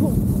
痛。